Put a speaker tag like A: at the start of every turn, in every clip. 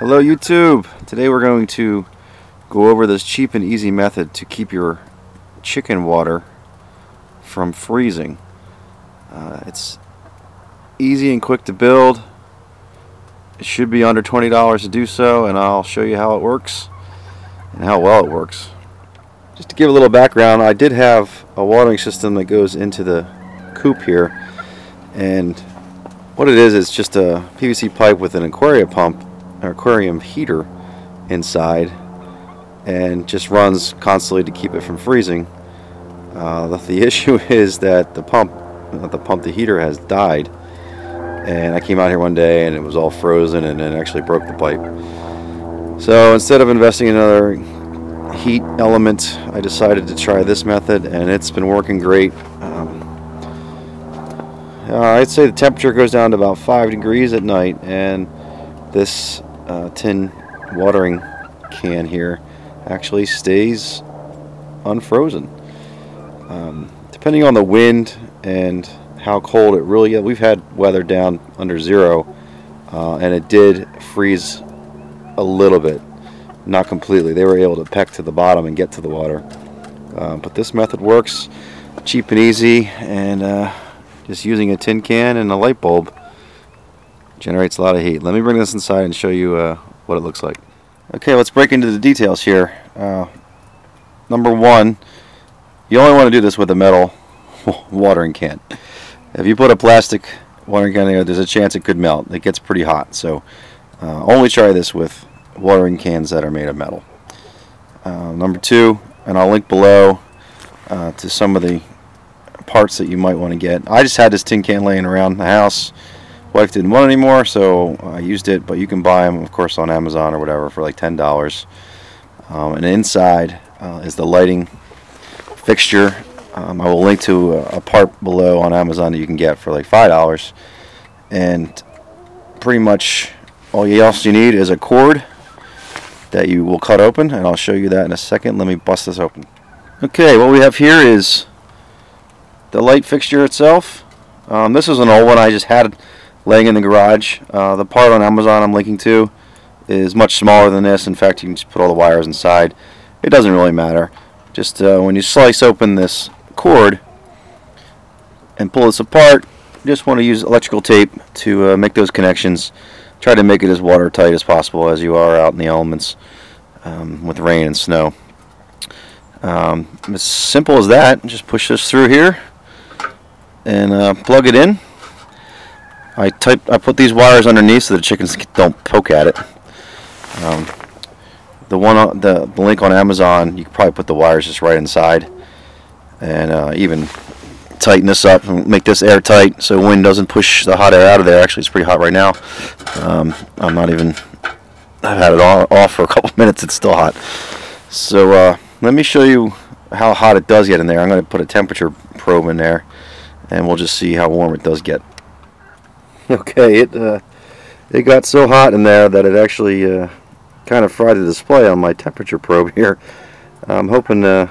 A: Hello YouTube! Today we're going to go over this cheap and easy method to keep your chicken water from freezing. Uh, it's easy and quick to build. It should be under $20 to do so and I'll show you how it works and how well it works. Just to give a little background, I did have a watering system that goes into the coop here and what it is is just a PVC pipe with an aquarium pump an aquarium heater inside and just runs constantly to keep it from freezing. Uh, the, issue is that the pump, the pump, the heater has died. And I came out here one day and it was all frozen and it actually broke the pipe. So instead of investing in another heat element, I decided to try this method and it's been working great. Um, uh, I'd say the temperature goes down to about 5 degrees at night and this uh, tin watering can here actually stays unfrozen. Um, depending on the wind and how cold it really is, we've had weather down under zero uh, and it did freeze a little bit, not completely. They were able to peck to the bottom and get to the water. Uh, but this method works cheap and easy and uh, just using a tin can and a light bulb generates a lot of heat. Let me bring this inside and show you uh, what it looks like. Okay, let's break into the details here. Uh, number one, you only want to do this with a metal watering can. If you put a plastic watering can in there, there's a chance it could melt. It gets pretty hot, so uh, only try this with watering cans that are made of metal. Uh, number two, and I'll link below uh, to some of the parts that you might want to get. I just had this tin can laying around the house wife didn't want anymore so I used it but you can buy them of course on Amazon or whatever for like ten dollars. Um, and inside uh, is the lighting fixture. Um, I will link to a, part below on Amazon that you can get for like five dollars. And pretty much all you else you need is a cord that you will cut open and I'll show you that in a second. Let me bust this open. Okay what we have here is the light fixture itself. Um, this is an old one. I just had laying in the garage. Uh, the part on Amazon I'm linking to is much smaller than this. In fact, you can just put all the wires inside. It doesn't really matter. Just uh, when you slice open this cord and pull this apart, you just want to use electrical tape to uh, make those connections. Try to make it as watertight as possible as you are out in the elements um, with rain and snow. Um, as simple as that. Just push this through here and uh, plug it in. I I put these wires underneath so the chickens don't poke at it. Um, the one on, the, the link on Amazon, you can probably put the wires just right inside, and uh, even tighten this up and make this airtight so wind doesn't push the hot air out of there. Actually, it's pretty hot right now. Um, I'm not even. I've had it off for a couple minutes. It's still hot. So uh, let me show you how hot it does get in there. I'm going to put a temperature probe in there, and we'll just see how warm it does get. Okay, it uh, it got so hot in there that it actually uh, kind of fried the display on my temperature probe here. I'm hoping uh,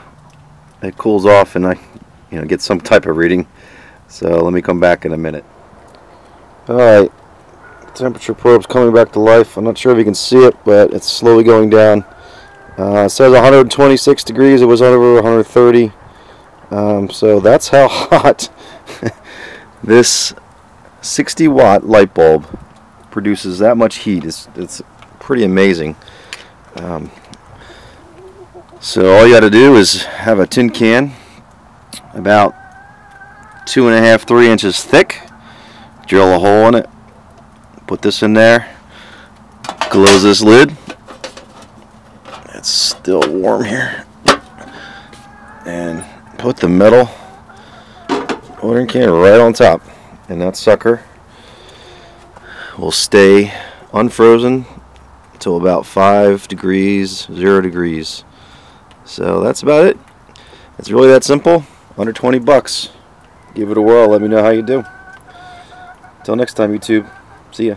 A: it cools off and I you know get some type of reading. So let me come back in a minute. Alright, temperature probe's coming back to life. I'm not sure if you can see it, but it's slowly going down. Uh, it says 126 degrees. It was over 130. Um, so that's how hot this 60 watt light bulb produces that much heat. It's, it's pretty amazing. Um, so all you got to do is have a tin can about two and a half, three inches thick. Drill a hole in it. Put this in there. Close this lid. It's still warm here. And put the metal watering can right on top and that sucker will stay unfrozen until about 5 degrees, 0 degrees. So that's about it. It's really that simple. Under 20 bucks. Give it a whirl. Let me know how you do. Until next time, YouTube. See ya.